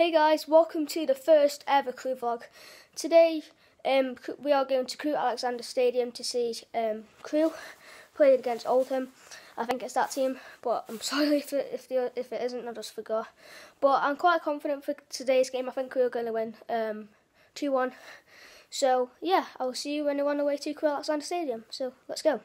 Hey guys, welcome to the first ever Crewe vlog. Today um, we are going to Crewe Alexandra Stadium to see um, Crewe play against Oldham. I think it's that team, but I'm sorry if it, if, the, if it isn't, I just forgot. But I'm quite confident for today's game. I think we are going to win um, 2-1. So yeah, I'll see you when we're on the way to Crewe Alexandra Stadium. So let's go.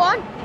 one.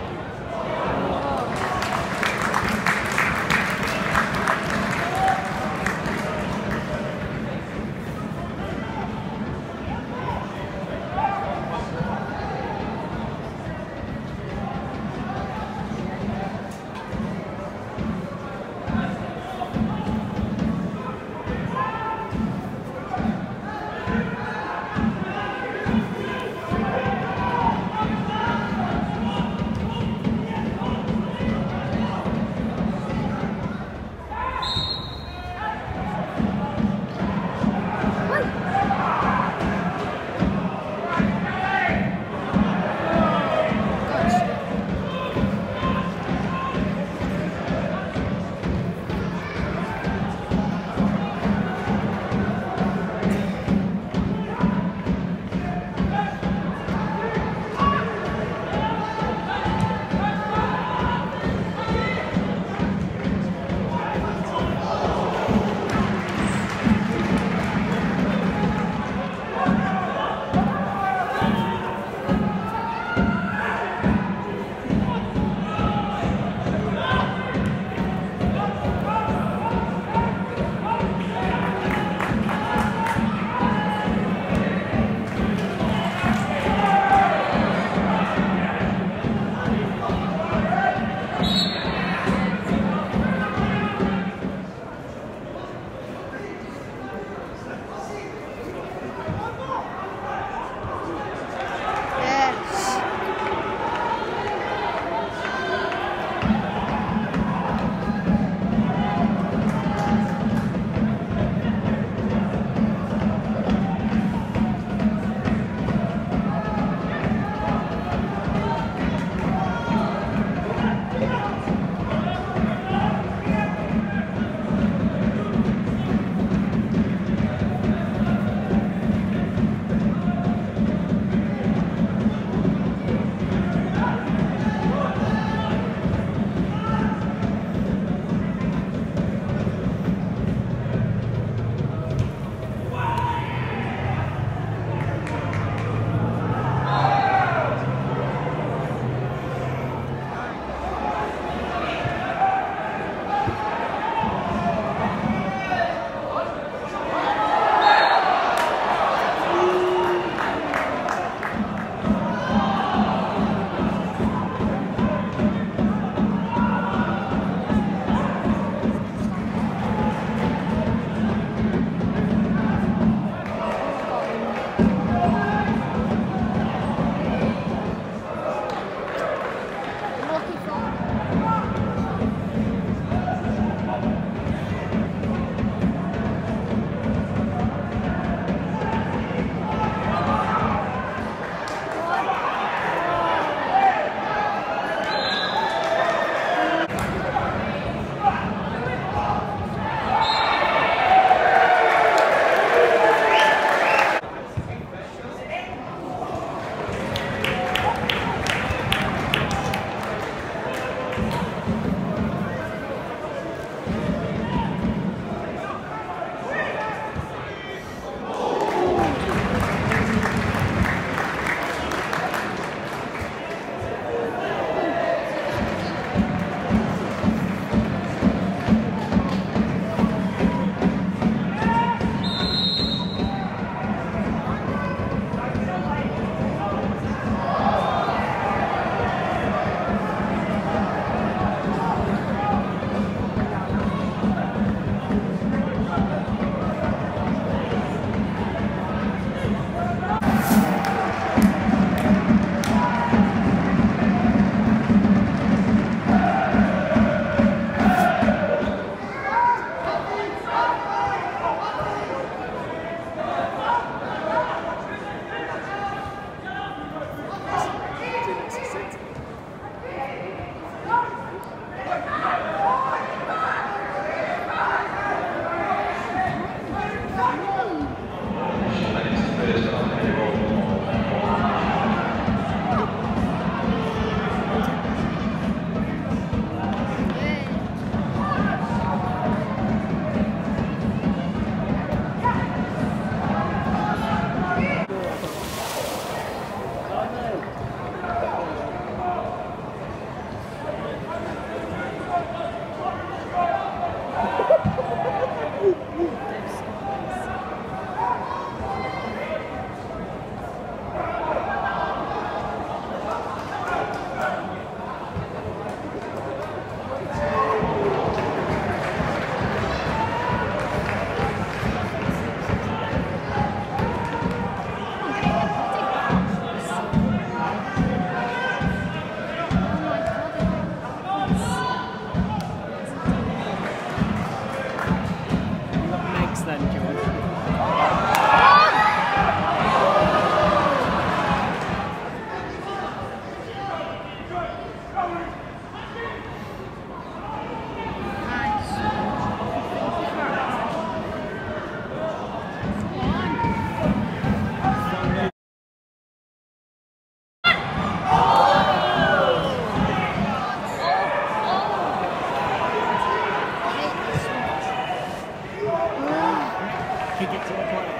Kick it to the player.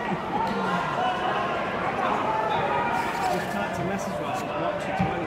Just typed a message while I was watching to